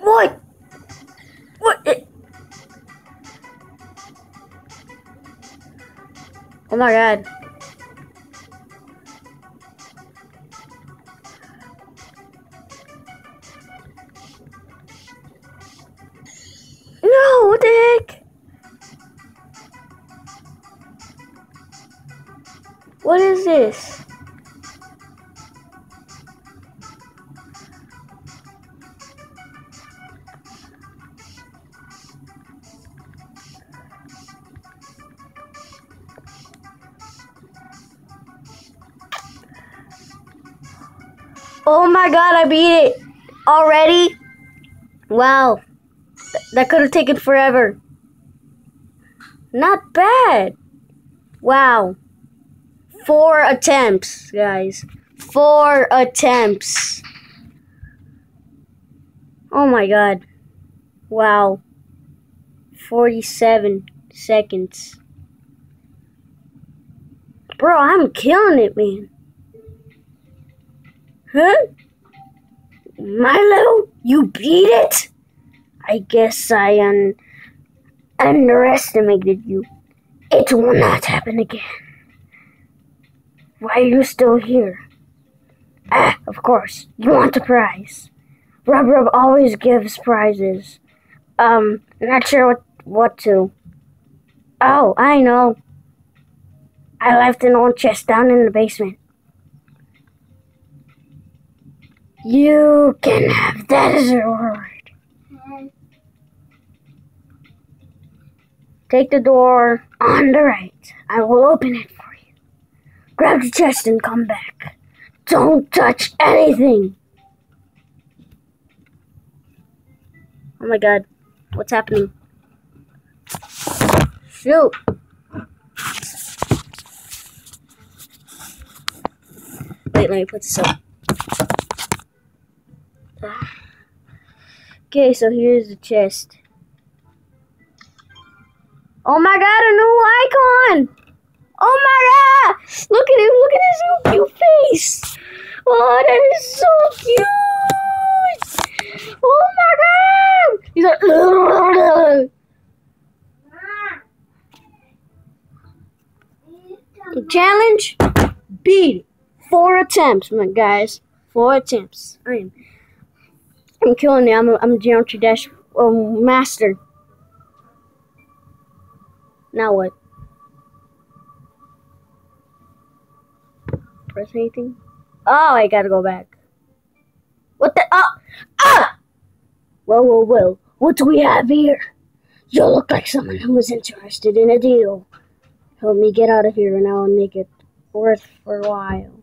What? What? It... Oh my god. No, what the heck? What is this? Oh my god, I beat it already. Wow. Th- that could have taken forever. Not bad. Wow. Four attempts, guys. Four attempts. Oh my god. Wow. 47 seconds. Bro, I'm killing it, man. Huh? Milo, you beat it? I guess I un- underestimated you. It will not happen again. Why are you still here? Ah, of course. You want a prize. Rub Rub always gives prizes. Um, not sure what, what to. Oh, I know. I left an old chest down in the basement. You can have that as a reward. Take the door on the right. I will open it for you. Grab the chest and come back. Don't touch anything. Oh my god. What's happening? Shoot. Wait, let me put this up. Okay, so here's the chest. Oh my god, a new icon! Oh my god! Look at him, look at his new cute face! Oh, that is so cute! Oh my god! He's like, challenge? Beat. Four attempts, my guys. Four attempts. I am. I'm killing it. I'm a, I'm a geometry dash um, master. Now what? Press anything? Oh, I gotta go back. What the? Oh! Ah! Well, well, well. What do we have here? You look like someone who is interested in a deal. Help me get out of here and I'll make it worth for a while.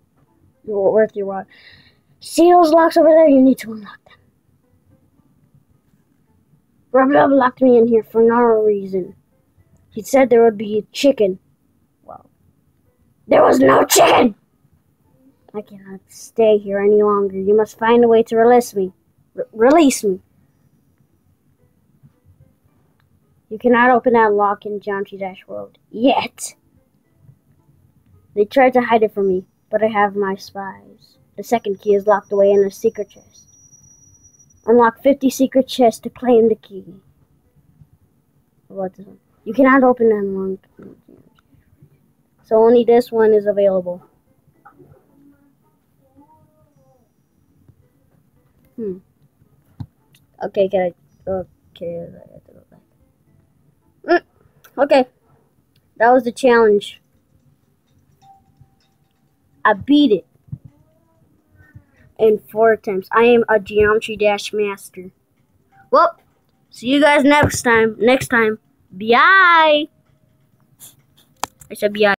Worth your while. See those locks over there? You need to unlock them. Rub Dub locked me in here for no reason. He said there would be a chicken. Well, there was no chicken! I cannot stay here any longer. You must find a way to release me. R- release me. You cannot open that lock in Geometry Dash World. Yet. They tried to hide it from me, but I have my spies. The second key is locked away in a secret chest. Unlock 50 secret chests to claim the key. What this one? You cannot open them one. So only this one is available. Hmm. Okay, can I? Okay, I have to go back. Mm, okay, that was the challenge. I beat it in four attempts. I am a geometry dash master. Well, see you guys next time. Next time. Bye. I said bye.